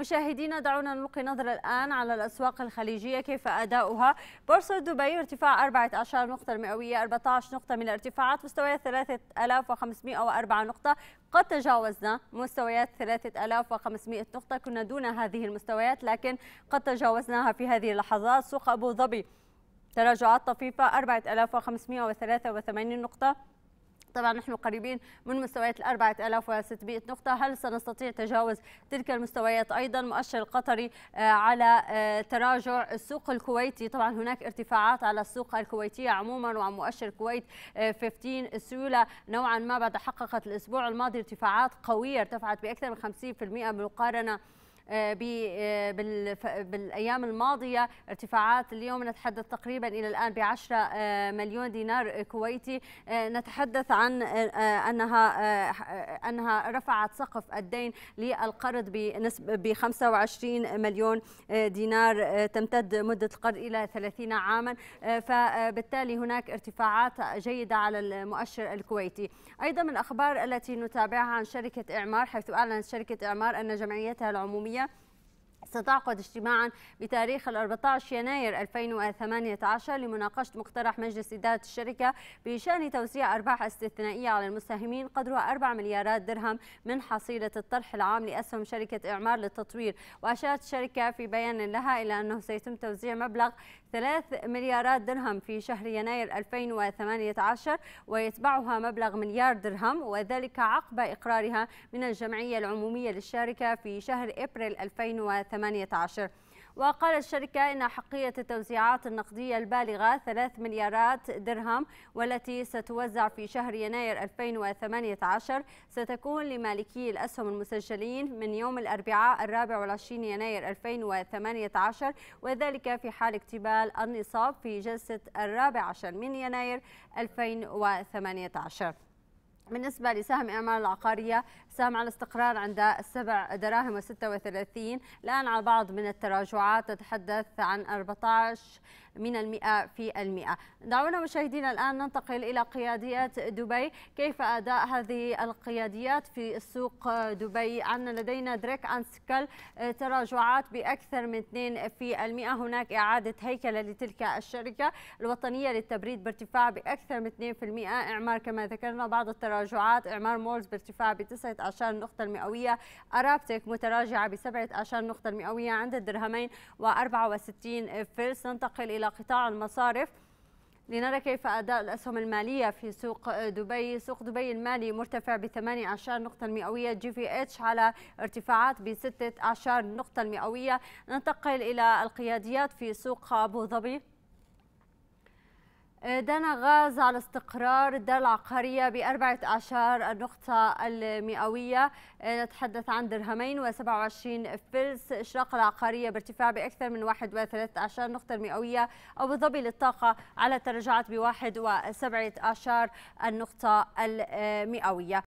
مشاهدينا دعونا نلقي نظرة الآن على الأسواق الخليجية كيف أداؤها؟ بورصة دبي ارتفاع 14 نقطة مئوية 14 نقطة من الارتفاعات مستويات 3504 نقطة. قد تجاوزنا مستويات 3500 نقطة. كنا دون هذه المستويات لكن قد تجاوزناها في هذه اللحظات سوق أبو ظبي تراجعات طفيفة 4583 نقطة. طبعا نحن قريبين من مستويات ال 4600 نقطة. هل سنستطيع تجاوز تلك المستويات أيضا؟ مؤشر القطري آه، على آه، تراجع السوق الكويتي. طبعا هناك ارتفاعات على السوق الكويتية عموما وعن مؤشر الكويت 15 آه، السيولة نوعا ما بعد حققت الأسبوع الماضي ارتفاعات قوية ارتفعت بأكثر من 50% بالمقارنة بالأيام الماضية ارتفاعات اليوم نتحدث تقريبا إلى الآن ب 10 آه، مليون دينار كويتي. نتحدث عن أنها أنها رفعت سقف الدين للقرض بنسبه ب 25 مليون دينار تمتد مدة القرض إلى 30 عاما. فبالتالي هناك ارتفاعات جيدة على المؤشر الكويتي. أيضا من الأخبار التي نتابعها عن شركة إعمار حيث أعلنت شركة إعمار أن جمعيتها العمومية ستعقد اجتماعا بتاريخ 14 يناير 2018 لمناقشة مقترح مجلس إدارة الشركة بشأن توزيع أرباح استثنائية على المساهمين قدرها 4 مليارات درهم من حصيلة الطرح العام لأسهم شركة إعمار للتطوير. وأشارت الشركة في بيان لها إلى أنه سيتم توزيع مبلغ 3 مليارات درهم في شهر يناير 2018 ويتبعها مبلغ مليار درهم وذلك عقب إقرارها من الجمعية العمومية للشركة في شهر إبريل 2018 وقال الشركة إن حقية التوزيعات النقدية البالغة 3 مليارات درهم والتي ستوزع في شهر يناير 2018 ستكون لمالكي الأسهم المسجلين من يوم الأربعاء الرابع والعشرين يناير 2018 وذلك في حال اكتمال النصاب في جلسة الرابع عشر من يناير 2018 بالنسبة لسهم إعمال العقارية سهم على استقرار عند السبع دراهم و36 الآن على بعض من التراجعات تتحدث عن 14 من المئة في المئة. دعونا مشاهدينا الآن ننتقل إلى قياديات دبي. كيف أداء هذه القياديات في السوق دبي؟ عندنا لدينا دريك أنسكال تراجعات بأكثر من 2 في المئة. هناك إعادة هيكلة لتلك الشركة الوطنية للتبريد بارتفاع بأكثر من 2 في المئة. إعمار كما ذكرنا بعض التراجعات إعمار مولز بارتفاع ب 19 نقطة المئوية أرابتك متراجعة ب 17 نقطة المئوية عند الدرهمين و64 فلس. ننتقل إلى قطاع المصارف. لنرى كيف أداء الأسهم المالية في سوق دبي. سوق دبي المالي مرتفع ب 18 نقطة المئوية. GFH على ارتفاعات ب 16 نقطة المئوية. ننتقل إلى القياديات في سوق أبو ظبي. دنا غاز على استقرار الدار العقارية بأربعة عشر النقطة المئوية. نتحدث عن درهمين و27 فلس. إشراق العقارية بارتفاع بأكثر من 1.13 نقطة المئوية. أبو ظبي للطاقة على تراجعات بواحد وسبعة عشر النقطة المئوية.